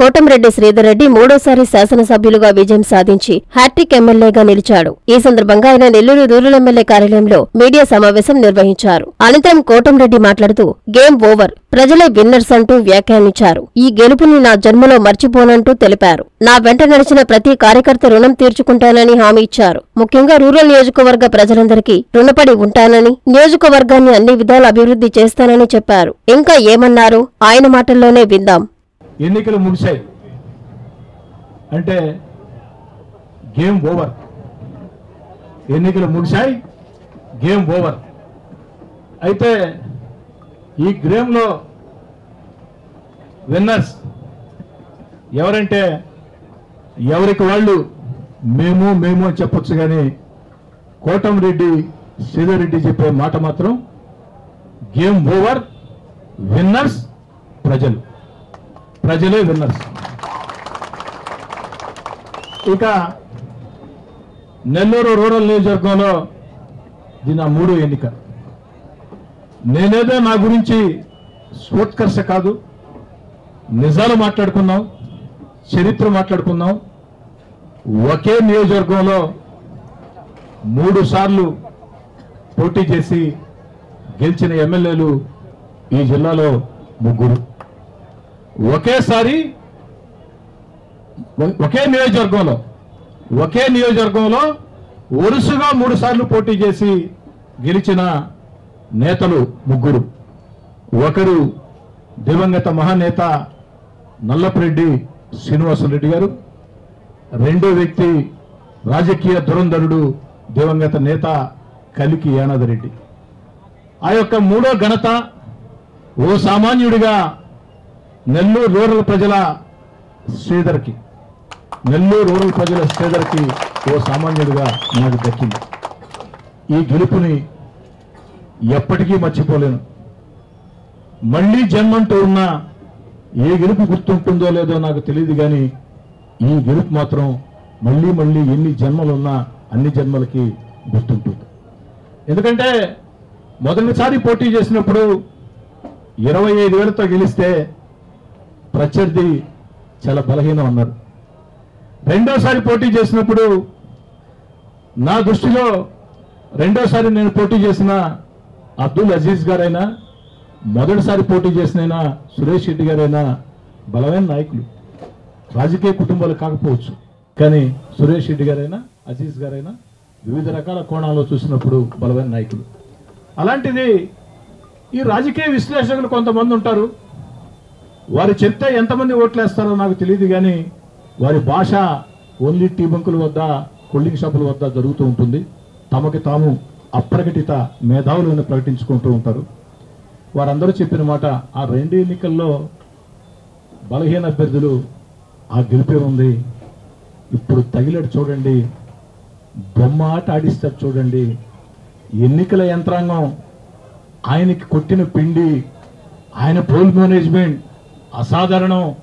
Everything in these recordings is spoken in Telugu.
కోటంరెడ్డి శ్రీధర్ రెడ్డి మూడోసారి శాసనసభ్యులుగా విజయం సాధించి హ్యాట్రిక్ ఎమ్మెల్యేగా నిలిచాడు. ఈ సందర్భంగా ఆయన నెల్లూరు రూరల్ ఎమ్మెల్యే కార్యాలయంలో మీడియా సమావేశం నిర్వహించారు. అనంతరం కోటంరెడ్డి మాట్లాడుతూ గేమ్ ఓవర్. ప్రజలే విన్నర్స్ అంటూ వ్యాఖ్యానించారు. ఈ గెలుపుని నా జన్మలో మర్చిపోనంటూ తెలిపారు. నా వెంట నడిచిన ప్రతి కార్యకర్త రుణం తీర్చుకుంటానని హామీ ఇచ్చారు. ముఖ్యంగా రూరల్ నియోజకవర్గ ప్రజలందరికీ రుణపడి ఉంటానని నియోజకవర్గాన్ని అన్ని విధాల అభివృద్ధి చేస్తానని చెప్పారు. ఇంకా ఏమన్నారు? ఆయన మాటల్లోనే విందాం. ఎన్నికలు ముగిశాయి. అంటే గేమ్ ఓవర్. ఎన్నికలు ముగిశాయి గేమ్ ఓవర్. అయితే ఈ గేమ్లో విన్నర్స్ ఎవరంటే ఎవరికి వాళ్ళు? మేము మేము అని చెప్పొచ్చు కానీ కోటంరెడ్డి శ్రీధర్ రెడ్డి చెప్పే మాట మాత్రం గేమ్ ఓవర్ విన్నర్స్ ప్రజలు. ప్రజలే విన్నర్స్. ఇక నెల్లూరు రూరల్ నియోజకవర్గంలో ఇది నా మూడో ఎన్నిక. నేనేదో నా గురించి స్ఫూర్తికర్ష కాదు నిజాలు మాట్లాడుకున్నాం చరిత్ర మాట్లాడుకున్నాం ఒకే నియోజకవర్గంలో మూడు సార్లు పోటీ చేసి గెలిచిన ఎమ్మెల్యేలు ఈ జిల్లాలో ముగ్గురు. ఒకేసారి ఒకే నియోజకవర్గంలో ఒకే నియోజకవర్గంలో వరుసగా మూడు సార్లు పోటీ చేసి గెలిచిన నేతలు ముగ్గురు. ఒకరు దివంగత మహానేత నల్లపరెడ్డి శ్రీనివాసరెడ్డి గారు రెండో వ్యక్తి రాజకీయ దురంధరుడు దివంగత నేత కలికి యానాదిరెడ్డి. ఆ యొక్క మూడో ఘనత ఓ సామాన్యుడిగా నెల్లూరు రూరల్ ప్రజల శ్రీధర్కి నెల్లూరు రూరల్ ప్రజల శ్రీధర్కి ఓ సామాన్యుడిగా నాకు దక్కింది. ఈ గెలుపుని ఎప్పటికీ మర్చిపోలేను. మళ్ళీ జన్మంటూ ఉన్న ఏ గెలుపు గుర్తుంటుందో లేదో నాకు తెలియదు కానీ ఈ గెలుపు మాత్రం మళ్ళీ మళ్ళీ ఎన్ని జన్మలున్నా అన్ని జన్మలకి గుర్తుంటుంది. ఎందుకంటే మొదటిసారి పోటీ చేసినప్పుడు ఇరవై ఐదు వేలతో గెలిస్తే ప్రత్యర్థి చాలా బలహీనం అన్నారు. రెండోసారి పోటీ చేసినప్పుడు నా దృష్టిలో రెండోసారి నేను పోటీ చేసిన అబ్దుల్ అజీజ్ గారైనా మొదటిసారి పోటీ చేసిన సురేష్ రెడ్డి గారైనా బలమైన నాయకులు. రాజకీయ కుటుంబాలు కాకపోవచ్చు. కానీ సురేష్ రెడ్డి గారైనా అజీజ్ గారైనా వివిధ రకాల కోణాల్లో చూసినప్పుడు బలమైన నాయకులు. అలాంటిది ఈ రాజకీయ విశ్లేషకులు కొంతమంది ఉంటారు. వారు చెప్తే ఎంతమంది ఓట్లేస్తారో నాకు తెలియదు కానీ వారి భాష ఓన్లీ టీ బంకుల వద్ద కూల్డింగ్ షాపుల వద్ద జరుగుతూ ఉంటుంది. తమకి తాము అప్రకటిత మేధావులను ప్రకటించుకుంటూ ఉంటారు. వారందరూ చెప్పిన మాట ఆ రెండు ఎన్నికల్లో బలహీన అభ్యర్థులు ఆ గెలిపే ఉంది. ఇప్పుడు తగిలడు చూడండి. బొమ్మ ఆట ఆడిస్తారు చూడండి. ఎన్నికల యంత్రాంగం ఆయనకి కొట్టిన పిండి ఆయన పోల్ మేనేజ్మెంట్ అసాధారణం.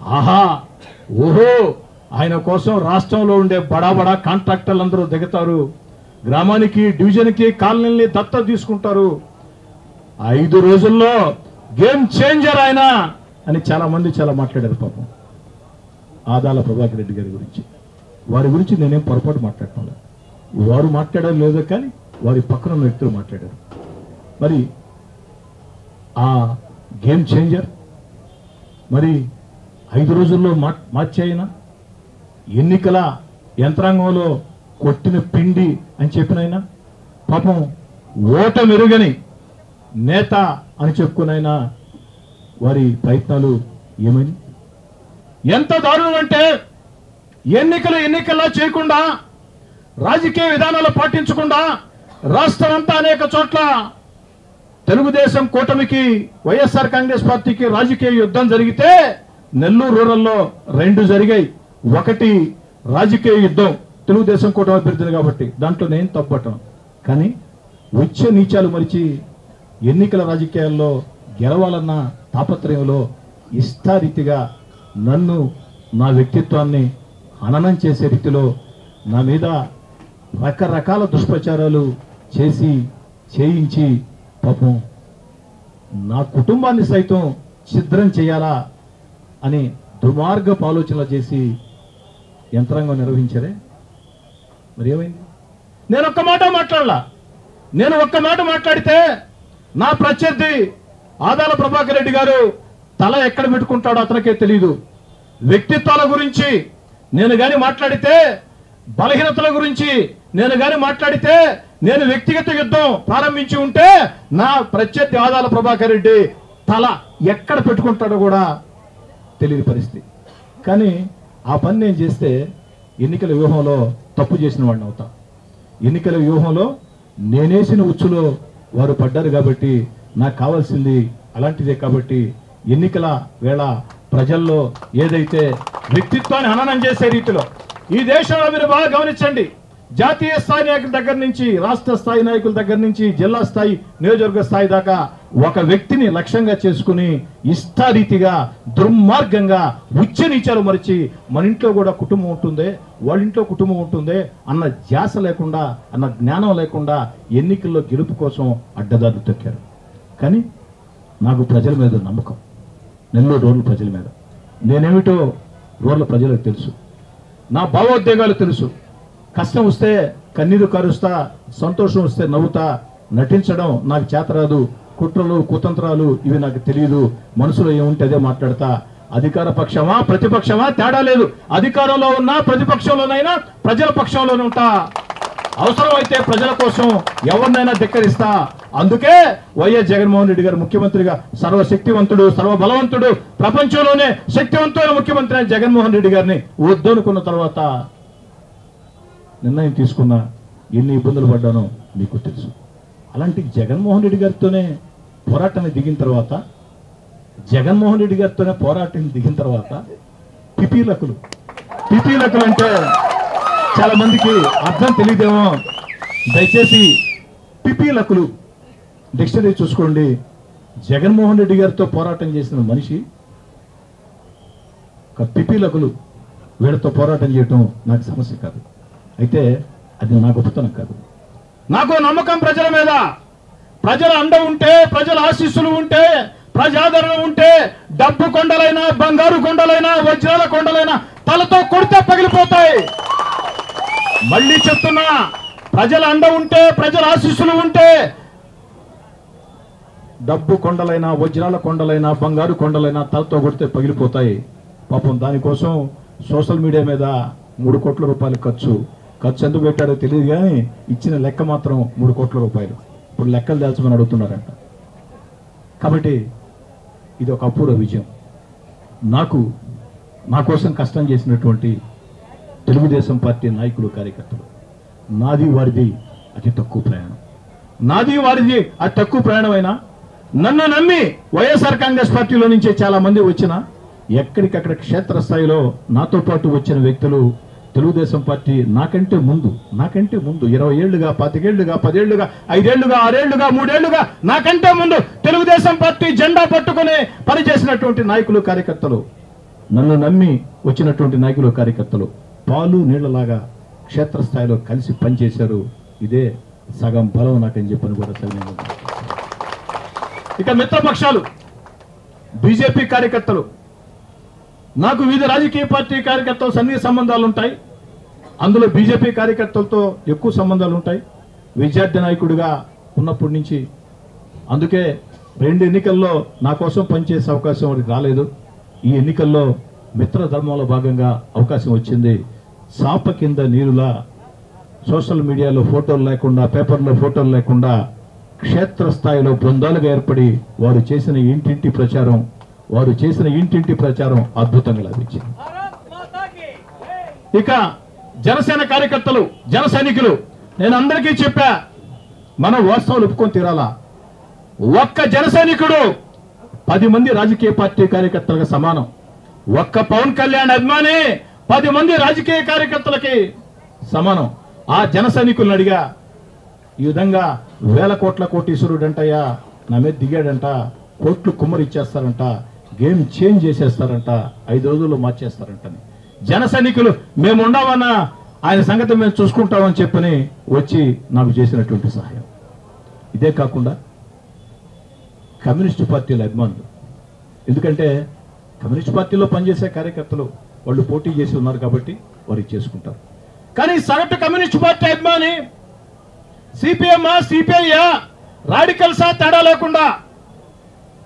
ఆహా ఓహో ఆయన కోసం రాష్ట్రంలో ఉండే బడా బడా కాంట్రాక్టర్లు అందరూ దిగుతారు. గ్రామానికి డివిజన్కి కాలనీని దత్త తీసుకుంటారు. ఐదు రోజుల్లో గేమ్ చేంజర్ ఆయన అని చాలా మంది చాలా మాట్లాడారు పాపం. ఆదాల ప్రభాకర్ రెడ్డి గారి గురించి. వారి గురించి నేనేం పొరపాటు మాట్లాడటం వారు మాట్లాడారు లేదో కానీ వారి పక్కన ఉన్న వ్యక్తులు మాట్లాడారు. మరి ఆ గేమ్ చేంజర్ మరి ఐదు రోజుల్లో మా మార్చేయన? ఎన్నికల యంత్రాంగంలో కొట్టిన పిండి అని చెప్పిన ఆయన పాపం ఓట మెరుగని నేత అని చెప్పుకునైనా వారి ప్రయత్నాలు ఏమని ఎంత దారుణం అంటే ఎన్నికలు ఎన్నికల్లా చేయకుండా రాజకీయ విధానాలు పాటించకుండా రాష్ట్రమంతా అనేక చోట్ల తెలుగుదేశం కూటమికి వైఎస్ఆర్ కాంగ్రెస్ పార్టీకి రాజకీయ యుద్ధం జరిగితే నెల్లూరు రూరల్లో రెండు జరిగాయి. ఒకటి రాజకీయ యుద్ధం తెలుగుదేశం కూటమి అభ్యర్థిని కాబట్టి. దాంట్లో నేను తప్పటం. కానీ వచ్చే నీచాలు మరిచి ఎన్నికల రాజకీయాల్లో గెలవాలన్న తాపత్రయంలో ఇష్టారీతిగా నన్ను నా వ్యక్తిత్వాన్ని హననం చేసే రీతిలో నా మీద రకరకాల దుష్ప్రచారాలు చేసి చేయించి పాపం నా కుటుంబాన్ని సైతం ఛిద్రం చేయాలా అని దుర్మార్గపు ఆలోచనలు చేసి యంత్రాంగం నిర్వహించరే? మరి ఏమైంది? నేను ఒక్క మాట మాట్లాడలా. నేను ఒక్క మాట మాట్లాడితే నా ప్రత్యర్థి ఆదాల ప్రభాకర్ రెడ్డి గారు తల ఎక్కడ పెట్టుకుంటాడో అతనికే తెలియదు వ్యక్తిత్వాల గురించి నేను కానీ మాట్లాడితే బలహీనతల గురించి నేను కానీ మాట్లాడితే నేను వ్యక్తిగత యుద్ధం ప్రారంభించి ఉంటే నా ప్రత్యర్థి ఆదాల ప్రభాకర్ రెడ్డి తల ఎక్కడ పెట్టుకుంటాడో కూడా తెలియని పరిస్థితి. కానీ ఆ పని నేను చేస్తే ఎన్నికల వ్యూహంలో తప్పు చేసిన వాడిని అవుతా. ఎన్నికల వ్యూహంలో నేనేసిన ఉచ్చులో వారు పడ్డారు కాబట్టి నాకు కావాల్సింది అలాంటిదే కాబట్టి ఎన్నికల వేళ ప్రజల్లో ఏదైతే వ్యక్తిత్వాన్ని హననం చేసే రీతిలో ఈ దేశంలో మీరు బాగా గమనించండి. జాతీయ స్థాయి నాయకుల దగ్గర నుంచి రాష్ట్ర స్థాయి నాయకుల దగ్గర నుంచి జిల్లా స్థాయి నియోజకవర్గ స్థాయి దాకా ఒక వ్యక్తిని లక్ష్యంగా చేసుకుని ఇష్టారీతిగా దుర్మార్గంగా ఉచ్చనీచాలు మరిచి మన ఇంట్లో కూడా కుటుంబం ఉంటుందే వాళ్ళ ఇంట్లో కుటుంబం ఉంటుందే అన్న ధ్యాస లేకుండా అన్న జ్ఞానం లేకుండా ఎన్నికల్లో గెలుపు కోసం అడ్డదారులు తొక్కారు. కానీ నాకు ప్రజల మీద నమ్మకం. నెల్లూరు రోడ్ల ప్రజల మీద. నేనేమిటో రోడ్ల ప్రజలకు తెలుసు. నా భావోద్వేగాలు తెలుసు. కష్టం వస్తే కన్నీరు కరుస్తా సంతోషం వస్తే నవ్వుతా నటించడం నాకు చేతరాదు. కుట్రలు కుతంత్రాలు ఇవి నాకు తెలియదు మనసులో ఏముంటే అదే మాట్లాడతా. అధికార పక్షమా ప్రతిపక్షమా తేడా లేదు. అధికారంలో ఉన్నా ప్రతిపక్షంలోనైనా ప్రజల పక్షంలోనే ఉంటా. అవసరమైతే ప్రజల కోసం ఎవరినైనా ధిక్కరిస్తా. అందుకే వైఎస్ జగన్మోహన్ రెడ్డి గారు ముఖ్యమంత్రిగా సర్వశక్తివంతుడు సర్వబలవంతుడు ప్రపంచంలోనే శక్తివంతమైన ముఖ్యమంత్రి అయిన జగన్మోహన్ రెడ్డి గారిని వద్దనుకున్న తర్వాత నిర్ణయం తీసుకున్నా ఎన్ని ఇబ్బందులు పడ్డానో మీకు తెలుసు. అలాంటి జగన్మోహన్ రెడ్డి గారితోనే పోరాటాన్ని దిగిన తర్వాత జగన్మోహన్ రెడ్డి గారితోనే పోరాటాన్ని దిగిన తర్వాత పిపీలకులు పిపీలకులు అంటే చాలా మందికి అర్థం తెలియదేమో. దయచేసి పిపీలకులు డిక్షనరీ చూసుకోండి. జగన్మోహన్ రెడ్డి గారితో పోరాటం చేసిన మనిషి ఒక పిపీలకులు వీళ్ళతో పోరాటం చేయటం నాకు సమస్య కాదు. అయితే అది నా గొప్పతనం కాదు. నాకు నమ్మకం ప్రజల మీద. ప్రజల అండ ఉంటే ప్రజల ఆశీస్సులు ఉంటే ప్రజాదరణ ఉంటే డబ్బు కొండలైనా బంగారు కొండలైనా వజ్రాల కొండలైనా తలతో కొడితే పగిలిపోతాయి. మళ్ళీ చెప్తున్నా ప్రజల అండ ఉంటే ప్రజల ఆశీస్సులు ఉంటే డబ్బు కొండలైనా వజ్రాల కొండలైనా బంగారు కొండలైనా తలతో కొడితే పగిలిపోతాయి. పాపం దానికోసం సోషల్ మీడియా మీద మూడు కోట్ల రూపాయలు ఖర్చు. ఖర్చు ఎందుకు పెట్టాడో తెలియదు కానీ ఇచ్చిన లెక్క మాత్రం మూడు కోట్ల రూపాయలు. ఇప్పుడు లెక్కలు దాల్చమని అడుగుతున్నారంట. కాబట్టి ఇది ఒక అపూర్వ విజయం. నాకు నా కోసం కష్టం చేసినటువంటి తెలుగుదేశం పార్టీ నాయకులు కార్యకర్తలు నాది వారిది అతి తక్కువ ప్రయాణం. నాది వారిది అతి తక్కువ ప్రయాణమైనా? నన్ను నమ్మి వైఎస్ఆర్ కాంగ్రెస్ పార్టీలో నుంచే చాలా మంది వచ్చిన ఎక్కడికక్కడ క్షేత్రస్థాయిలో నాతో పాటు వచ్చిన వ్యక్తులు తెలుగుదేశం పార్టీ నాకంటే ముందు నాకంటే ముందు ఇరవై ఏళ్ళుగా పాతికేళ్ళుగా పదేళ్ళుగా ఐదేళ్ళుగా ఆరేళ్ళుగా మూడేళ్ళుగా నాకంటే ముందు తెలుగుదేశం పార్టీ జెండా పట్టుకుని పనిచేసినటువంటి నాయకులు కార్యకర్తలు. నన్ను నమ్మి వచ్చినటువంటి నాయకులు కార్యకర్తలు పాలు నీళ్ళలాగా క్షేత్రస్థాయిలో కలిసి పనిచేశారు. ఇదే సగం బలం నాకని చెప్పని కూడా ఇక మిత్రపక్షాలు బీజేపీ కార్యకర్తలు నాకు వివిధ రాజకీయ పార్టీ కార్యకర్తలు సన్నిహిత సంబంధాలు ఉంటాయి. అందులో బీజేపీ కార్యకర్తలతో ఎక్కువ సంబంధాలు ఉంటాయి. విద్యార్థి నాయకుడిగా ఉన్నప్పటి నుంచి. అందుకే రెండు ఎన్నికల్లో నా కోసం పనిచేసే అవకాశం రాలేదు. ఈ ఎన్నికల్లో మిత్ర ధర్మంలో భాగంగా అవకాశం వచ్చింది. సాప కింద నీరులా సోషల్ మీడియాలో ఫోటోలు లేకుండా పేపర్లో ఫోటోలు లేకుండా క్షేత్రస్థాయిలో బృందాలుగా ఏర్పడి వారు చేసిన ఇంటింటి ప్రచారం వారు చేసిన ఇంటింటి ప్రచారం అద్భుతంగా లభించింది. ఇక జనసేన కార్యకర్తలు జన సైనికులు నేను అందరికీ చెప్పా మనం వాస్తవాలు ఒప్పుకొని తీరాలా? ఒక్క జన సైనికుడు పది మంది రాజకీయ పార్టీ కార్యకర్తలకు సమానం. ఒక్క పవన్ కళ్యాణ్ అభిమాని పది మంది రాజకీయ కార్యకర్తలకి సమానం. ఆ జన సైనికులను అడిగా ఈ విధంగా వేల కోట్ల కోటీశ్వరుడు అంటయ్యా నా మీద దిగాడంట కోట్లు కుమ్మరి ఇచ్చేస్తారంట గేమ్ చేంజ్ చేసేస్తారంట ఐదు రోజుల్లో మార్చేస్తారంటని. జన సైనికులు మేము ఉండమన్నా ఆయన సంగతి మేము చూసుకుంటామని చెప్పని వచ్చి నాకు చేసినటువంటి సహాయం. ఇదే కాకుండా కమ్యూనిస్టు పార్టీల అభిమానులు. ఎందుకంటే కమ్యూనిస్ట్ పార్టీలో పనిచేసే కార్యకర్తలు వాళ్ళు పోటీ చేసి ఉన్నారు కాబట్టి వారు చేసుకుంటారు. కానీ సగటు కమ్యూనిస్ట్ పార్టీ అభిమాని సిపిఎం సిపిఐ రాడికల్సా తేడా లేకుండా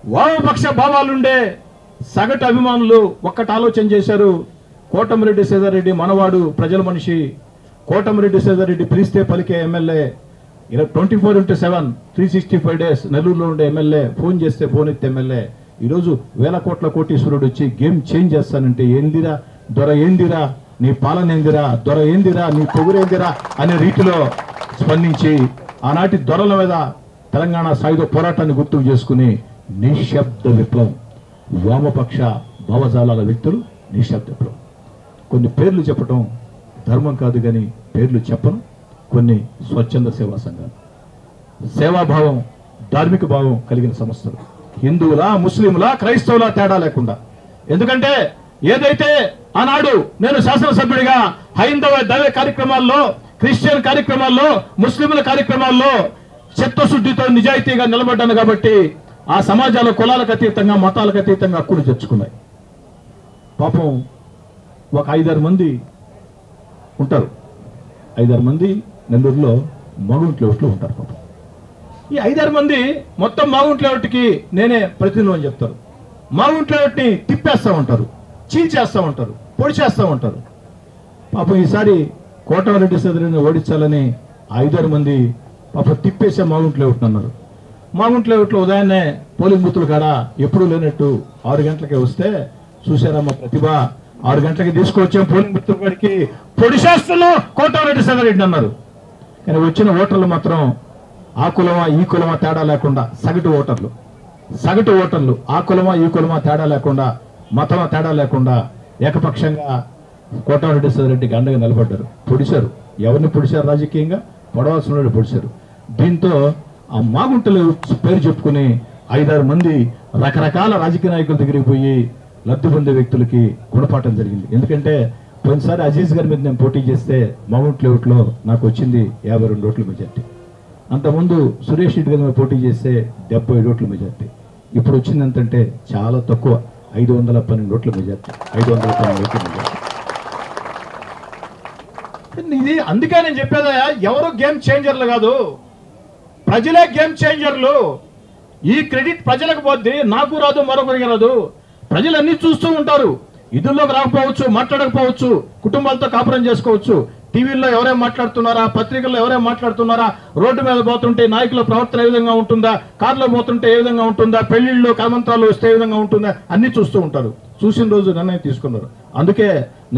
వామపక్ష భావాలుండే సగటు అభిమానులు ఒక్కటి ఆలోచన చేశారు కోటమిరెడ్డి సీతారెడ్డి మనవాడు ప్రజల మనిషి కోటమిరెడ్డి సీతారెడ్డి పిలిస్తే పలికే ఎమ్మెల్యే ఇలా twenty four into seven three sixty five days నెల్లూరులో ఉండే ఎమ్మెల్యే ఫోన్ చేస్తే ఫోన్ ఎత్తే ఎమ్మెల్యే. ఈరోజు వేల కోట్ల కోటీశ్వరుడు వచ్చి గేమ్ చేంజ్ చేస్తానంటే ఏందిరా దొర ఏందిరా నీ పాలన ఏందిరా దొర ఏందిరా నీ పొగురేందిరా అనే రీతిలో స్పందించి ఆనాటి దొరల మీద తెలంగాణ సాయుధ పోరాటాన్ని గుర్తుకు చేసుకుని నిశ్శబ్ద విప్లవం. వామపక్ష భావజాలాల వ్యక్తులు నిశ్శబ్ద కొన్ని పేర్లు చెప్పటం ధర్మం కాదు కానీ పేర్లు చెప్పను. కొన్ని స్వచ్ఛంద సేవా సంఘాలు. సేవాభావం ధార్మిక భావం కలిగిన సంస్థలు. హిందువులా ముస్లింలా క్రైస్తవులా తేడా లేకుండా. ఎందుకంటే ఏదైతే ఆనాడు నేను శాసనసభ్యుడిగా హైందవ దైవ కార్యక్రమాల్లో క్రిస్టియన్ కార్యక్రమాల్లో ముస్లింల కార్యక్రమాల్లో చిత్తశుద్ధితో నిజాయితీగా నిలబడ్డాను కాబట్టి ఆ సమాజాల కులాలకు అతీతంగా మతాలకు అతీతంగా హక్కులు తెచ్చుకున్నాయి. పాపం ఒక ఐదారు మంది ఉంటారు. ఐదారు మంది నెల్లూరులో మగుంట్ల ఓట్లు ఉంటారు పాపం. ఈ ఐదారు మంది మొత్తం మాగుంట్ల ఓటుకి నేనే ప్రతినిధి అని చెప్తారు. మాగుంట్ల ఓటుని తిప్పేస్తా ఉంటారు చీల్చేస్తూ ఉంటారు పొడిచేస్తూ ఉంటారు. పాపం ఈసారి కోటమిరెడ్డి సదరిని ఓడించాలని ఐదారు మంది పాపం తిప్పేసే మాగుంట్లో ఒకటి అన్నారు మాగుంట్లో ఇట్లా ఉదయాన్నే పోలింగ్ బూతులు కాడ ఎప్పుడూ లేనట్టు ఆరు గంటలకే వస్తే చూసారమ్మ ప్రతిభ. ఆరు గంటలకి తీసుకొచ్చాం పోలింగ్ బూత్ కాడికి. పొడి శాస్త్రులు కోటారెడ్డి సంగారెడ్డి అన్నారు. కానీ వచ్చిన ఓటర్లు మాత్రం ఆ కులమా ఈ కులమా తేడా లేకుండా సగటు ఓటర్లు. సగటు ఓటర్లు ఆ కులమా ఈ కులమా తేడా లేకుండా మతమా తేడా లేకుండా ఏకపక్షంగా కోటారెడ్డి రెడ్డికి అండగా నిలబడ్డారు. పొడిశారు ఎవరిని పొడిశారు రాజకీయంగా? పొడవాల్సిన వాళ్ళు పొడిశారు దీంతో ఆ మాగుంటలు పేరు చెప్పుకుని ఐదారు మంది రకరకాల రాజకీయ నాయకుల దగ్గరికి పోయి లబ్ధి పొందే వ్యక్తులకి గుణపాఠం జరిగింది. ఎందుకంటే పోయినసారి అజీజ్ గారి మీద నేను పోటీ చేస్తే మాగుంట్ల ఓట్లో నాకు వచ్చింది యాభై రెండు ఓట్ల మెజార్టీ. అంతకుముందు సురేష్ రెడ్డి గారి మీద పోటీ చేస్తే డెబ్బై ఏడు ఓట్ల మెజార్టీ. ఇప్పుడు వచ్చింది ఎంతంటే చాలా తక్కువ ఐదు వందల పన్నెండు ఓట్ల మెజార్టీ. ఐదు వందల పన్నెండు ఓట్ల మెజార్టీ. ఇది అందుకే నేను చెప్పేదా ఎవరు గేమ్ చేంజర్లు కాదు. ప్రజలే గేమ్ చేంజర్లు. ఈ క్రెడిట్ ప్రజలకు పోద్ది నాకు రాదు మరొకరికి రాదు. ప్రజలు అన్ని చూస్తూ ఉంటారు. ఇదుల్లోకి రాకపోవచ్చు మాట్లాడకపోవచ్చు కుటుంబాలతో కాపురం చేసుకోవచ్చు. టీవీల్లో ఎవరేం మాట్లాడుతున్నారా పత్రికల్లో ఎవరేం మాట్లాడుతున్నారా రోడ్డు మీద పోతుంటే నాయకుల ప్రవర్తన ఏ విధంగా ఉంటుందా కార్లో పోతుంటే ఏ విధంగా ఉంటుందా పెళ్ళిళ్ళు కర్మంత్రాలు వస్తే ఏ విధంగా ఉంటుందా అన్ని చూస్తూ ఉంటారు. చూసిన రోజు నిర్ణయం తీసుకున్నారు. అందుకే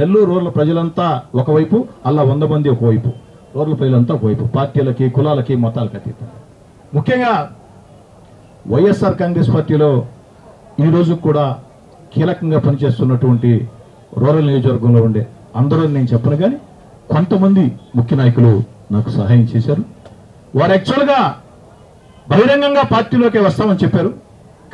నెల్లూరు రూరల్ ప్రజలంతా ఒకవైపు అలా వంద మంది ఒకవైపు. రూరల్ ప్రజలంతా ఒకవైపు పార్టీలకి కులాలకి మతాలకి అతీతం. ముఖ్యంగా వైఎస్ఆర్ కాంగ్రెస్ పార్టీలో ఈ కూడా కీలకంగా పనిచేస్తున్నటువంటి రూరల్ నియోజకవర్గంలో ఉండే అందరూ నేను చెప్పను కానీ కొంతమంది ముఖ్య నాయకులు నాకు సహాయం చేశారు. వారు యాక్చువల్గా బహిరంగంగా పార్టీలోకి వస్తామని చెప్పారు.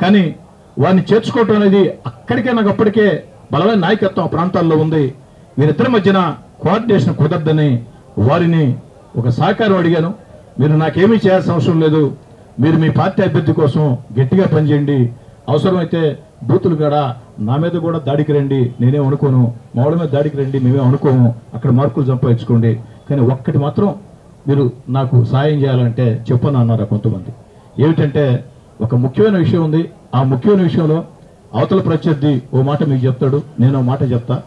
కానీ వారిని చేర్చుకోవటం అనేది అక్కడికే నాకు అప్పటికే బలమైన నాయకత్వం ఆ ప్రాంతాల్లో ఉంది. వీరిద్దరి మధ్యన కోఆర్డినేషన్ కుదరదని వారిని ఒక సహకారం అడిగాను. మీరు నాకేమీ చేయాల్సిన అవసరం లేదు. మీరు మీ పార్టీ అభ్యర్థి కోసం గట్టిగా పనిచేయండి. అవసరమైతే బూతులు కూడా నా మీద కూడా దాడికి రండి. నేనేం అనుకోను. మామూలు మీద దాడికి రండి. మేమేం అనుకోము. అక్కడ మార్కులు సంపాదించుకోండి. కానీ ఒక్కటి మాత్రం మీరు నాకు సాయం చేయాలంటే చెప్పను అన్నారు కొంతమంది. ఏమిటంటే ఒక ముఖ్యమైన విషయం ఉంది. ఆ ముఖ్యమైన విషయంలో అవతల ప్రత్యర్థి ఓ మాట మీకు చెప్తాడు. నేను ఓ మాట చెప్తా.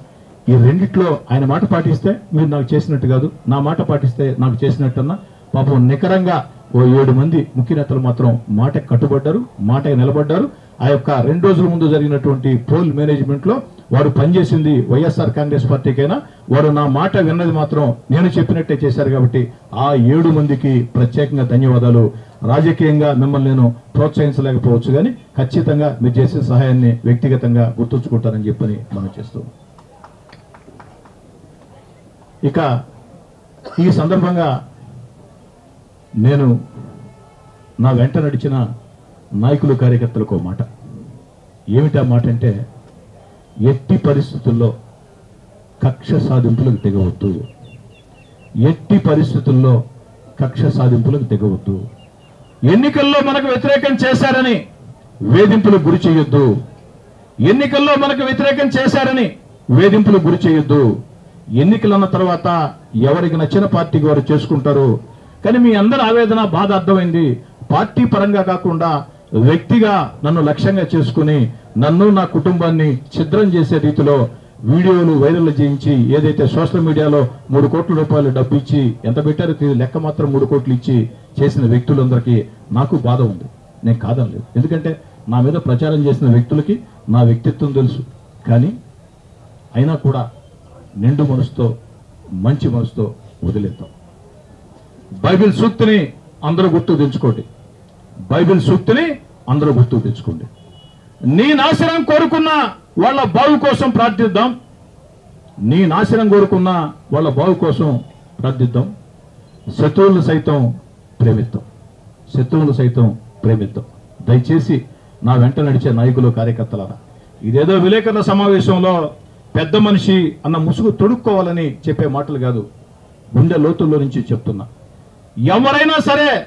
ఈ రెండిట్లో ఆయన మాట పాటిస్తే మీరు నాకు చేసినట్టు కాదు. నా మాట పాటిస్తే నాకు చేసినట్టన్నా. పాపం నికరంగా ఓ ఏడు మంది ముఖ్య నేతలు మాత్రం మాట కట్టుబడ్డారు మాట నిలబడ్డారు. ఆ యొక్క రెండు రోజుల ముందు జరిగినటువంటి పోల్ మేనేజ్మెంట్లో వారు పనిచేసింది వైఎస్ఆర్ కాంగ్రెస్ పార్టీకైనా. వారు నా మాట విన్నది మాత్రం నేను చెప్పినట్టే చేశారు కాబట్టి ఆ ఏడు మందికి ప్రత్యేకంగా ధన్యవాదాలు. రాజకీయంగా మిమ్మల్ని నేను ప్రోత్సహించలేకపోవచ్చు కానీ ఖచ్చితంగా మీరు చేసే సహాయాన్ని వ్యక్తిగతంగా గుర్తుంచుకుంటారని చెప్పని మనం చేస్తాం ఇక ఈ సందర్భంగా నేను నా వెంట నడిచిన నాయకులు కార్యకర్తలకు మాట. ఏమిటా మాట అంటే ఎట్టి పరిస్థితుల్లో కక్ష సాధింపులకు తెగవద్దు. ఎట్టి పరిస్థితుల్లో కక్ష సాధింపులకు తెగవద్దు. ఎన్నికల్లో మనకు వ్యతిరేకం చేశారని వేధింపులకు గురి చేయొద్దు. ఎన్నికల్లో మనకు వ్యతిరేకం చేశారని వేధింపులు గురి చేయొద్దు. ఎన్నికలన్న తర్వాత ఎవరికి నచ్చిన పార్టీకి వారు చేసుకుంటారు. కానీ మీ అందరి ఆవేదన బాధ అర్థమైంది. పార్టీ పరంగా కాకుండా వ్యక్తిగా నన్ను లక్ష్యంగా చేసుకుని నన్ను నా కుటుంబాన్ని ఛిద్రం చేసే రీతిలో వీడియోలు వైరల్ చేయించి ఏదైతే సోషల్ మీడియాలో మూడు కోట్ల రూపాయలు డబ్బు ఇచ్చి ఎంత పెట్టారో లెక్క మాత్రం మూడు కోట్లు ఇచ్చి చేసిన వ్యక్తులందరికీ నాకు బాధ ఉంది. నేను కాదనలేదు. ఎందుకంటే నా మీద ప్రచారం చేసిన వ్యక్తులకి నా వ్యక్తిత్వం తెలుసు. కానీ అయినా కూడా నిండు మనసుతో మంచి మనసుతో వదిలేద్దాం. బైబిల్ సూక్తిని అందరూ గుర్తు తెచ్చుకోండి. బైబిల్ సూక్తిని అందరూ గుర్తు తెచ్చుకోండి. నీ నాశనం కోరుకున్న వాళ్ళ బావు కోసం ప్రార్థిద్దాం. నీ నాశనం కోరుకున్న వాళ్ళ బావు కోసం ప్రార్థిద్దాం. శత్రువులు సైతం ప్రేమిద్దాం. శత్రువులు సైతం ప్రేమిద్దాం. దయచేసి నా వెంట నడిచే నాయకులు కార్యకర్తలారా ఇదేదో విలేకరుల సమావేశంలో పెద్ద మనిషి అన్న ముసుగు తొడుక్కోవాలని చెప్పే మాటలు కాదు. గుండె లోతుల్లో నుంచి చెప్తున్నా. ఎవరైనా సరే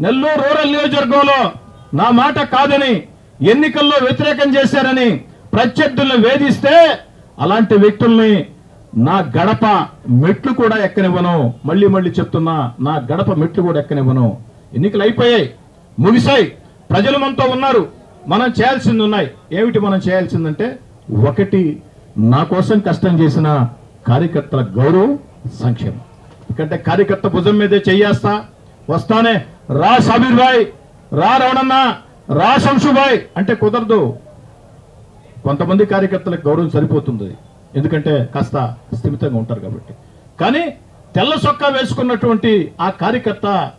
నెల్లూరు రూరల్ నియోజకవర్గంలో నా మాట కాదని ఎన్నికల్లో వ్యతిరేకం చేశారని ప్రత్యర్థులను వేధిస్తే అలాంటి వ్యక్తుల్ని నా గడప మెట్లు కూడా ఎక్కనివ్వను. మళ్ళీ మళ్ళీ చెప్తున్నా నా గడప మెట్లు కూడా ఎక్కనివ్వను. ఎన్నికలు అయిపోయాయి. ముగిసాయి ప్రజలు మనతో ఉన్నారు. మనం చేయాల్సింది ఉన్నాయి. ఏమిటి మనం చేయాల్సిందంటే ఒకటి నా కోసం కష్టం చేసిన కార్యకర్తల గౌరవం సంక్షేమం. ఎందుకంటే కార్యకర్త భుజం మీదే చెయ్యేస్తా వస్తానే రా సాబీర్ భాయ్ రా రవణన్న రా శంషుభాయ్ అంటే కుదరదు. కొంతమంది కార్యకర్తలకు గౌరవం సరిపోతుంది. ఎందుకంటే కాస్త స్థిమితంగా ఉంటారు కాబట్టి. కానీ తెల్ల సొక్కా వేసుకున్నటువంటి ఆ కార్యకర్త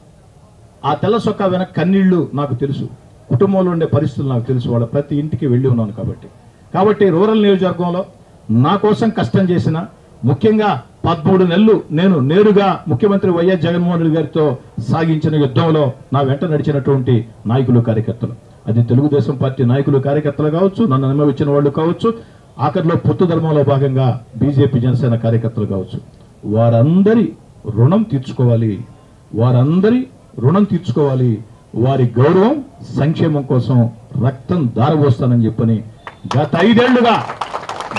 ఆ తెల్ల సొక్కా వెనక కన్నీళ్ళు నాకు తెలుసు. కుటుంబంలో ఉండే పరిస్థితులు నాకు తెలుసు. వాళ్ళ ప్రతి ఇంటికి వెళ్ళి ఉన్నాను కాబట్టి. కాబట్టి రూరల్ నియోజకవర్గంలో నా కోసం కష్టం చేసిన ముఖ్యంగా పదమూడు నెలలు నేను నేరుగా ముఖ్యమంత్రి వైఎస్ జగన్మోహన్ రెడ్డి గారితో సాగించిన యుద్ధంలో నా వెంట నడిచినటువంటి నాయకులు కార్యకర్తలు. అది తెలుగుదేశం పార్టీ నాయకులు కార్యకర్తలు కావచ్చు నన్ను నమ్మవిచ్చిన వాళ్ళు కావచ్చు ఆఖరిలో పొత్తు ధర్మంలో భాగంగా బీజేపీ జనసేన కార్యకర్తలు కావచ్చు. వారందరి రుణం తీర్చుకోవాలి. వారందరి రుణం తీర్చుకోవాలి. వారి గౌరవం సంక్షేమం కోసం రక్తం దారబోస్తానని చెప్పని గత ఐదేళ్ళుగా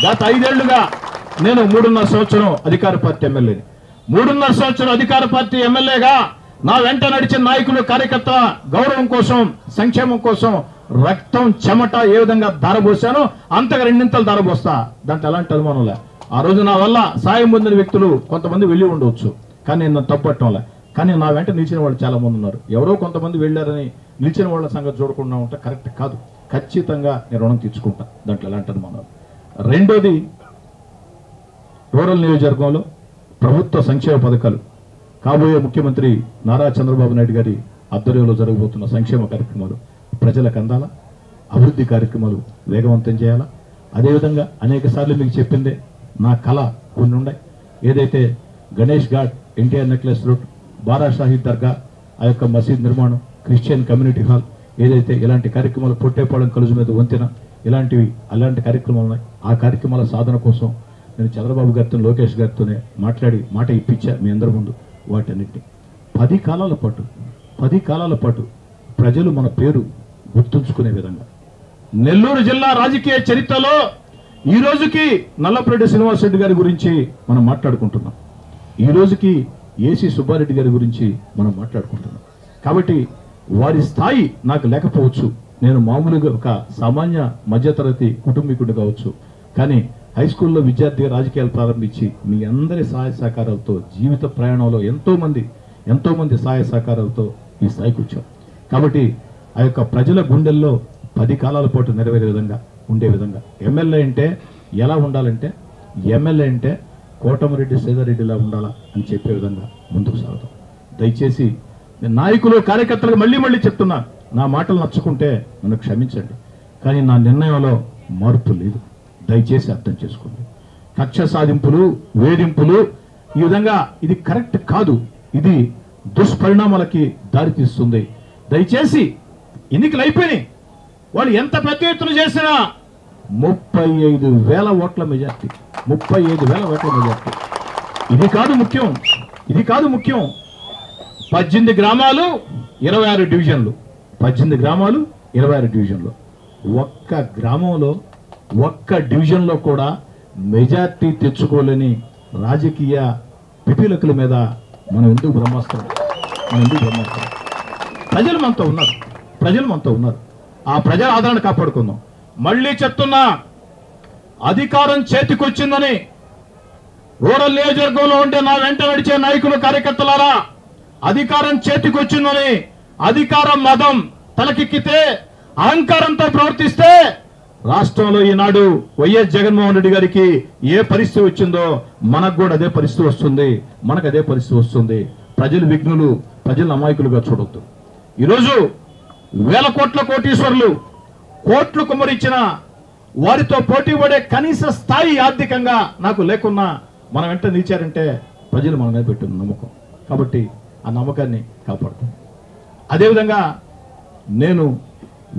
గత ఐదేళ్ళుగా నేను మూడున్నర సంవత్సరం అధికార పార్టీ ఎమ్మెల్యేని మూడున్నర సంవత్సరం అధికార పార్టీ ఎమ్మెల్యేగా నా వెంట నడిచిన నాయకులు కార్యకర్త గౌరవం కోసం సంక్షేమం కోసం రక్తం చెమట ఏ విధంగా ధారపోసానో అంతగా రెండింతలు ధారపోస్తా దాంట్లో ఎలాంటి అనుమానంలే ఆ రోజు నా వల్ల సాయం పొందిన వ్యక్తులు కొంతమంది వెళ్ళి ఉండవచ్చు. కానీ నేను తప్పట్టంలే కానీ నా వెంట నిలిచిన వాళ్ళు చాలా మంది ఉన్నారు. ఎవరో కొంతమంది వెళ్ళారని నిలిచిన వాళ్ళ సంగతి చూడకుండా ఉంటే కరెక్ట్ కాదు. ఖచ్చితంగా నేను రుణం తీర్చుకుంటా. దాంట్లో ఎలాంటి అనుమానాలు రెండోది రూరల్ నియోజకవర్గంలో ప్రభుత్వ సంక్షేమ పథకాలు. కాబోయే ముఖ్యమంత్రి నారా చంద్రబాబు నాయుడు గారి ఆధ్వర్యంలో జరగబోతున్న సంక్షేమ కార్యక్రమాలు ప్రజలకు అందాలా? అభివృద్ధి కార్యక్రమాలు వేగవంతం చేయాలా? అదేవిధంగా అనేక సార్లు మీకు చెప్పిందే నా కళ కొన్ని ఉన్నాయి. ఏదైతే Ganesh Ghat NTR Necklace Road Bara Shaheed Dargah ఆ యొక్క మసీద్ నిర్మాణం క్రిస్టియన్ కమ్యూనిటీ హాల్ ఏదైతే ఇలాంటి కార్యక్రమాలు పొట్టేపాళెం కలుజు మీద వంతెన ఇలాంటివి అలాంటి కార్యక్రమాలు ఉన్నాయి. ఆ కార్యక్రమాల సాధన కోసం నేను చంద్రబాబు గారితో లోకేష్ గారితోనే మాట్లాడి మాట ఇప్పించా మీ అందరి ముందు వాటన్నిటిని. పది కాలాల పాటు పది కాలాల పాటు ప్రజలు మన పేరు గుర్తుంచుకునే విధంగా. నెల్లూరు జిల్లా రాజకీయ చరిత్రలో ఈ రోజుకి నల్లపరెడ్డి శ్రీనివాసరెడ్డి గారి గురించి మనం మాట్లాడుకుంటున్నాం. ఈ రోజుకి ఏసీ సుబ్బారెడ్డి గారి గురించి మనం మాట్లాడుకుంటున్నాం. కాబట్టి వారి స్థాయి నాకు లేకపోవచ్చు. నేను మామూలుగా ఒక సామాన్య మధ్యతరగతి కుటుంబీకుడు కావచ్చు. కానీ హై స్కూల్లో విద్యార్థిగా రాజకీయాలు ప్రారంభించి మీ అందరి సహాయ సహకారాలతో జీవిత ప్రయాణంలో ఎంతోమంది ఎంతోమంది సహాయ సహకారాలతో ఈ స్థాయికి వచ్చాం. కాబట్టి ఆ యొక్క ప్రజల గుండెల్లో పది కాలాల పాటు నెరవేరే విధంగా ఉండే విధంగా. ఎమ్మెల్యే అంటే ఎలా ఉండాలంటే ఎమ్మెల్యే అంటే కోటమిరెడ్డి సీదారెడ్డిలా ఉండాలా అని చెప్పే విధంగా ముందుకు సాగుతాం. దయచేసి నేను నాయకులు కార్యకర్తలకు మళ్ళీ మళ్ళీ చెప్తున్నా నా మాటలు నచ్చుకుంటే నన్ను క్షమించండి కానీ నా నిర్ణయంలో మార్పు లేదు. దయచేసి అర్థం చేసుకోండి. కక్ష సాధింపులు వేధింపులు ఈ విధంగా ఇది కరెక్ట్ కాదు. ఇది దుష్పరిణామాలకి దారితీస్తుంది దయచేసి ఎన్నికలు అయిపోయినాయి. వాళ్ళు ఎంత పెద్ద ఎత్తున చేసినా ముప్పై ఐదు వేల ఓట్ల మెజార్టీ. ముప్పై ఐదు వేల ఓట్ల మెజార్టీ. ఇది కాదు ముఖ్యం. ఇది కాదు ముఖ్యం. పద్దెనిమిది గ్రామాలు ఇరవై ఆరు డివిజన్లు. పద్దెనిమిది గ్రామాలు ఇరవై ఆరు డివిజన్లు. ఒక్క గ్రామంలో ఒక్క డివిజన్లో కూడా మెజార్టీ తెచ్చుకోలేని రాజకీయ పిపీలకుల మీద మనం ఎందుకు బ్రహ్మాస్త్రం మనం ఎందుకు బ్రహ్మాస్త్రం. ప్రజలు మనతో ఉన్నారు. ప్రజలు మనతో ఉన్నారు. ఆ ప్రజల ఆదరణ కాపాడుకుందాం. మళ్ళీ చెప్తున్నా అధికారం చేతికొచ్చిందని రూరల్ నియోజకవర్గంలో ఉండే నా వెంట నడిచే నాయకులు కార్యకర్తలారా అధికారం చేతికొచ్చిందని అధికార మదం తలకెక్కితే అహంకారంతో ప్రవర్తిస్తే రాష్ట్రంలో ఈనాడు వైఎస్ జగన్మోహన్ రెడ్డి గారికి ఏ పరిస్థితి వచ్చిందో మనకు కూడా అదే పరిస్థితి వస్తుంది మనకు అదే పరిస్థితి వస్తుంది. ప్రజలు విఘ్నులు ప్రజలు అమాయకులుగా చూడొద్దు. ఈరోజు వేల కోట్ల కోటీశ్వరులు కోట్లు కుమ్మరించిన వారితో పోటీ పడే కనీస స్థాయి ఆర్థికంగా నాకు లేకున్నా మనం వెంట నిలిచారంటే ప్రజలు మన మీద పెట్టిన నమ్మకం. కాబట్టి ఆ నమ్మకాన్ని కాపాడుతాం. అదేవిధంగా నేను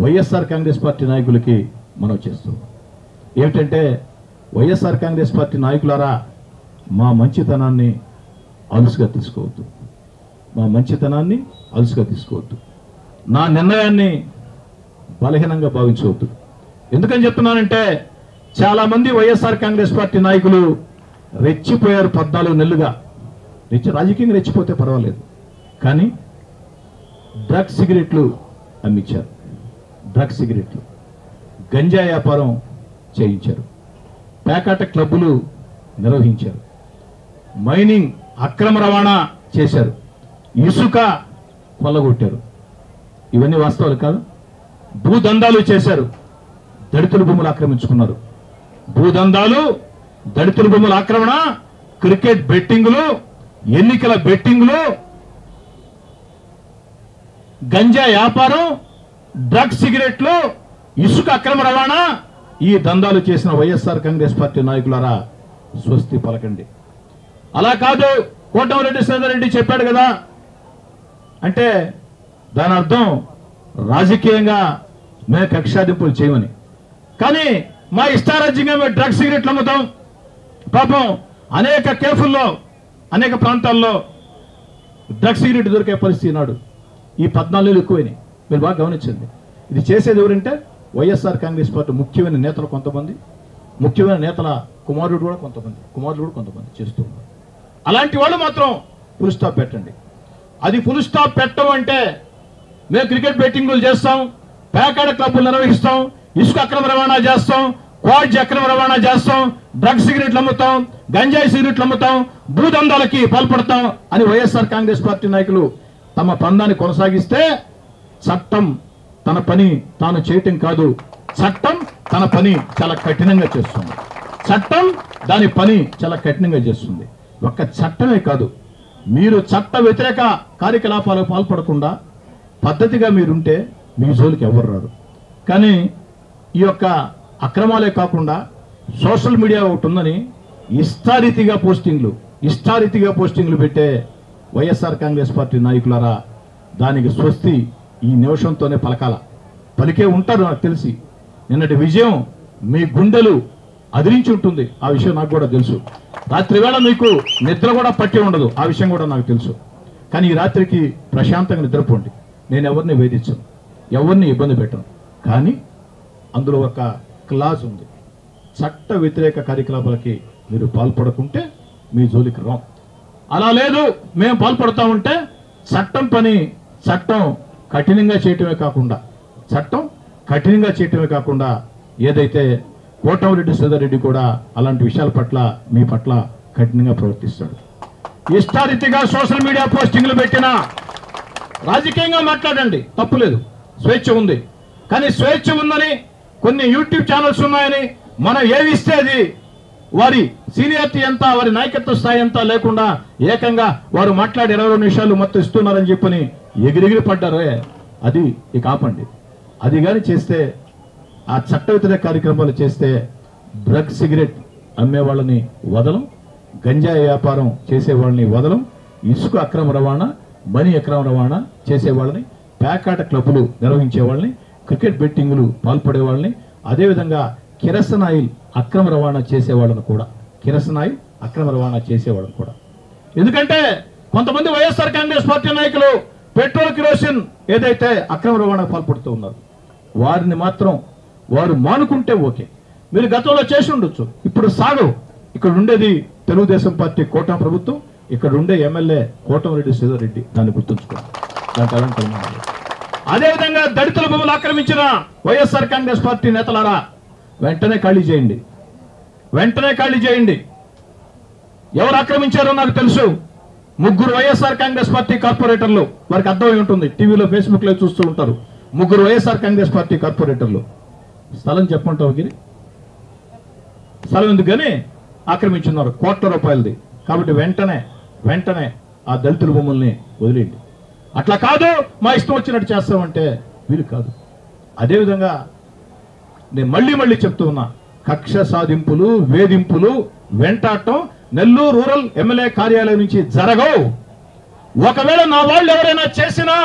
వైఎస్ఆర్ కాంగ్రెస్ పార్టీ నాయకులకి మనం చేస్తూ ఏమిటంటే వైఎస్ఆర్ కాంగ్రెస్ పార్టీ నాయకులారా మా మంచితనాన్ని అలుసుగా తీసుకోవద్దు. మా మంచితనాన్ని అలుసుగా తీసుకోవద్దు. నా నిర్ణయాన్ని బలహీనంగా భావించవద్దు. ఎందుకని చెప్తున్నానంటే చాలామంది వైఎస్ఆర్ కాంగ్రెస్ పార్టీ నాయకులు రెచ్చిపోయారు పద్నాలుగు నెలలుగా. రెచ్చి రాజకీయంగా రెచ్చిపోతే పర్వాలేదు. కానీ డ్రగ్ సిగరెట్లు అమ్మించారు. డ్రగ్ సిగరెట్లు. గంజా వ్యాపారం చేయించారు. పేకాట క్లబ్బులు నిర్వహించారు. మైనింగ్ అక్రమ రవాణా చేశారు. ఇసుక కొల్లగొట్టారు. ఇవన్నీ వాస్తవాలు కాదు. భూదందాలు చేశారు. దళితుల భూములు ఆక్రమించుకున్నారు. భూదందాలు దళితుల భూముల ఆక్రమణ క్రికెట్ బెట్టింగులు ఎన్నికల బెట్టింగులు గంజా వ్యాపారం డ్రగ్ సిగరెట్లు ఇసుక అక్రమ రవాణా ఈ దందాలు చేసిన వైఎస్ఆర్ కాంగ్రెస్ పార్టీ నాయకులారా స్వస్తి పలకండి. అలా కాదు కోటమిరెడ్డి శ్రీధర్ చెప్పాడు కదా. అంటే దాని అర్థం రాజకీయంగా మేము కక్షాదింపులు చేయమని. కానీ మా ఇష్టారాజ్యంగా మేము డ్రగ్స్ సిగరెట్లు అమ్ముతాం. పాపం అనేక కేఫుల్లో అనేక ప్రాంతాల్లో డ్రగ్స్ సిగరెట్ దొరికే పరిస్థితి నాడు. ఈ పద్నాలుగులు ఎక్కువైనాయి. మీరు బాగా గమనించండి. ఇది చేసేది ఎవరంటే వైఎస్ఆర్ కాంగ్రెస్ పార్టీ ముఖ్యమైన నేతలు కొంతమంది ముఖ్యమైన నేతల కుమారుడు కూడా కొంతమంది కుమారుడు కూడా కొంతమంది చేస్తూ ఉన్నారు. అలాంటి వాళ్ళు మాత్రం ఫుల్ స్టాప్ పెట్టండి. అది ఫుల్ స్టాప్ పెట్టడం అంటే మేము క్రికెట్ బెట్టింగ్లు చేస్తాం పేకాడ క్లబ్బులు నిర్వహిస్తాం ఇసుక అక్రమ రవాణా చేస్తాం క్వాడ్జ్ అక్రమ రవాణా చేస్తాం డ్రగ్ సిగరెట్లు అమ్ముతాం గంజాయి సిగరెట్లు అమ్ముతాం భూదందాలకి పాల్పడతాం అని వైఎస్ఆర్ కాంగ్రెస్ పార్టీ నాయకులు తమ పందాన్ని కొనసాగిస్తే చట్టం తన పని తాను చేయటం కాదు. చట్టం తన పని చాలా కఠినంగా చేస్తుంది. చట్టం దాని పని చాలా కఠినంగా చేస్తుంది. ఒక్క చట్టమే కాదు. మీరు చట్ట వ్యతిరేక కార్యకలాపాలకు పాల్పడకుండా పద్ధతిగా మీరుంటే మీ జోలికి ఎవరు రారు. కానీ ఈ యొక్క అక్రమాలే కాకుండా సోషల్ మీడియా ఒకటి ఉందని ఇష్టారీతిగా పోస్టింగ్లు ఇష్టారీతిగా పోస్టింగ్లు పెట్టే వైఎస్ఆర్ కాంగ్రెస్ పార్టీ నాయకులారా దానికి స్వస్తి ఈ నిమిషంతోనే పలకాల. పలికే ఉంటారు నాకు తెలిసి. నిన్నటి విజయం మీ గుండెలు అదిరించి ఉంటుంది. ఆ విషయం నాకు కూడా తెలుసు. రాత్రి వేళ మీకు నిద్ర కూడా పట్టి ఉండదు. ఆ విషయం కూడా నాకు తెలుసు. కానీ ఈ రాత్రికి ప్రశాంతంగా నిద్రపోండి. నేను ఎవరిని వేధించను. ఎవరిని ఇబ్బంది పెట్టను. కానీ అందులో ఒక క్లాజ్ ఉంది. చట్ట వ్యతిరేక కార్యకలాపాలకి మీరు పాల్పడకుంటే మీ జోలికి రాం. అలా లేదు మేము పాల్పడతా ఉంటే చట్టం పని చట్టం కఠినంగా చేయటమే కాకుండా చట్టం కఠినంగా చేయటమే కాకుండా ఏదైతే కోటమిరెడ్డి శ్రీధర్రెడ్డి కూడా అలాంటి విషయాల పట్ల మీ పట్ల కఠినంగా ప్రవర్తిస్తాడు. ఇష్టారీతిగా సోషల్ మీడియా పోస్టింగ్లు పెట్టినా రాజకీయంగా మాట్లాడండి తప్పులేదు స్వేచ్ఛ ఉంది. కానీ స్వేచ్ఛ ఉందని కొన్ని యూట్యూబ్ ఛానల్స్ ఉన్నాయని మనం ఏవిస్తే ఇస్తే అది వారి సీనియారిటీ ఎంత వారి నాయకత్వ స్థాయి ఎంత లేకుండా ఏకంగా వారు మాట్లాడి ఇరవై రెండు నిమిషాలు మొత్తం ఇస్తున్నారని చెప్పని ఎగిరెగిరి పడ్డారు. అది ఇక ఆపండి. అది కానీ చేస్తే ఆ చట్ట వ్యతిరేక కార్యక్రమాలు చేస్తే డ్రగ్ సిగరెట్ అమ్మే వాళ్ళని వదలం గంజాయి వ్యాపారం చేసే వాళ్ళని వదలం ఇసుక అక్రమ రవాణా మనీ అక్రమ రవాణా చేసే వాళ్ళని ప్యాకాట క్లబ్లు నిర్వహించే వాళ్ళని క్రికెట్ బెట్టింగులు పాల్పడే వాళ్ళని అదేవిధంగా కిరసన్ ఆయిల్ అక్రమ రవాణా చేసేవాళ్ళను కూడా. కిరసన్ ఆయిల్ అక్రమ రవాణా చేసేవాళ్ళను కూడా. ఎందుకంటే కొంతమంది వైఎస్ఆర్ కాంగ్రెస్ పార్టీ నాయకులు పెట్రోల్ కిరోసిన్ ఏదైతే అక్రమ రవాణా పాల్పడుతూ ఉన్నారు వారిని మాత్రం వారు మానుకుంటే ఓకే. మీరు గతంలో చేసి ఉండొచ్చు. ఇప్పుడు సాగు. ఇక్కడ ఉండేది తెలుగుదేశం పార్టీ కోటా ప్రభుత్వం ఇక్కడ ఉండే ఎమ్మెల్యే కోటమిరెడ్డి శ్రీధర్రెడ్డి దాన్ని గుర్తుంచుకోండి. దాంట్లో ఎలాంటి అదేవిధంగా దళితుల భూములు ఆక్రమించిన వైఎస్ఆర్ కాంగ్రెస్ పార్టీ నేతలారా వెంటనే ఖాళీ చేయండి. వెంటనే ఖాళీ చేయండి. ఎవరు ఆక్రమించారో నాకు తెలుసు. ముగ్గురు వైఎస్ఆర్ కాంగ్రెస్ పార్టీ కార్పొరేటర్లు. వారికి అర్థమై ఉంటుంది. టీవీలో ఫేస్బుక్లో చూస్తూ ఉంటారు. ముగ్గురు వైఎస్ఆర్ కాంగ్రెస్ పార్టీ కార్పొరేటర్లు. స్థలం చెప్పంటావు గిరి? స్థలం ఎందుకని? ఆక్రమించున్నారు. కోట్ల రూపాయలది. కాబట్టి వెంటనే వెంటనే ఆ దళితుల భూముల్ని వదిలేయండి. అట్లా కాదు. మా ఇష్టం వచ్చినట్టు చేస్తామంటే వీలు కాదు. అదేవిధంగా నేను మళ్ళీ మళ్ళీ చెప్తూ ఉన్నా. కక్ష సాధింపులు వేధింపులు వెంటాడటం నెల్లూరు రూరల్ ఎమ్మెల్యే కార్యాలయం నుంచి జరగవు. ఒకవేళ నా వాళ్ళు ఎవరైనా చేసినా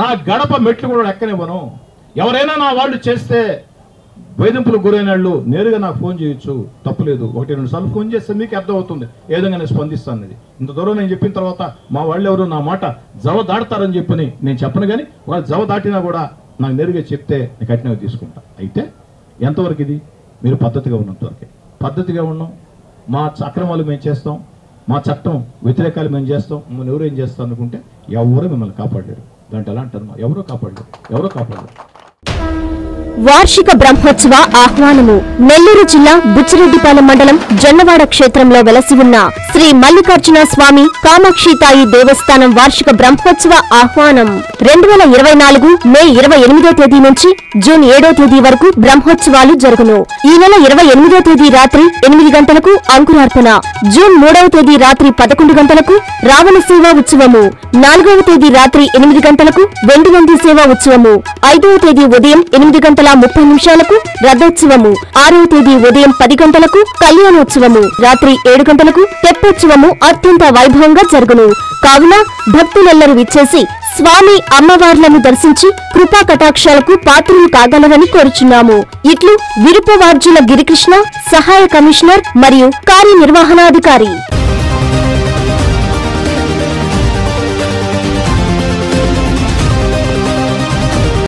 నా గడప మెట్లు కూడా ఎక్కనివ్వను. ఎవరైనా నా వాళ్ళు చేస్తే వేధింపులకు గురైన వాళ్ళు నేరుగా నాకు ఫోన్ చేయొచ్చు. తప్పలేదు. ఒకటి రెండు సార్లు ఫోన్ చేస్తే మీకు అర్థం అవుతుంది ఏ విధంగా నేను స్పందిస్తాను ఇది ఇంత దూరం నేను చెప్పిన తర్వాత మా వాళ్ళు ఎవరు నా మాట జవ దాడతారని చెప్పని నేను చెప్పను కానీ వాళ్ళు జవ దాటినా కూడా నాకు నేరుగా చెప్తే నేను కఠినంగా తీసుకుంటా. అయితే ఎంతవరకు ఇది? మీరు పద్ధతిగా ఉన్నంతవరకే పద్ధతిగా ఉన్నాం. మా అక్రమాలు మేము చేస్తాం. మా చట్టం వ్యతిరేకాలు మేము చేస్తాం. మిమ్మల్ని ఎవరు ఏం చేస్తాం అనుకుంటే ఎవరు మిమ్మల్ని కాపాడలేరు. దాంట్లో ఎలా అంటారు? ఎవరో కాపాడలేరు. ఎవరో కాపాడలేరు. వార్షిక బ్రహ్మోత్సవ ఆహ్వానము నెల్లూరు జిల్లా బుచ్చిరెడ్డిపాలెం మండలం జొన్నవాడ క్షేత్రంలో వెలసి ఉన్న శ్రీ మల్లికార్జున స్వామి కామాక్షితాయి దేవస్థానం వార్షిక బ్రహ్మోత్సవ ఆహ్వానం. రెండు వేల ఇరవై నాలుగు మే ఇరవై ఎనిమిదో తేదీ నుంచి జూన్ ఏడో తేదీ వరకు బ్రహ్మోత్సవాలు జరుగును. ఈ నెల ఇరవై ఎనిమిదో తేదీ రాత్రి ఎనిమిది గంటలకు అంకురార్పణ. జూన్ మూడవ తేదీ రాత్రి పదకొండు గంటలకు రావణ సేవా ఉత్సవము. నాలుగవ తేదీ రాత్రి ఎనిమిది గంటలకు వెండి నంది సేవా ఉత్సవము. ఐదవ తేదీ ఉదయం ఎనిమిది గంటల గంటల ముప్పై నిమిషాలకు రథోత్సవము. ఆరవ తేదీ ఉదయం పది గంటలకు కళ్యాణోత్సవము. రాత్రి ఏడు గంటలకు తెప్పోత్సవము అత్యంత వైభవంగా జరుగును. కావున భక్తులెల్లరూ విచ్చేసి స్వామి అమ్మవార్లను దర్శించి కృపా కటాక్షాలకు పాత్రులు కాగలరని కోరుచున్నాము. ఇట్లు విరుపవార్జుల గిరికృష్ణ సహాయ కమిషనర్ మరియు కార్యనిర్వహణాధికారి.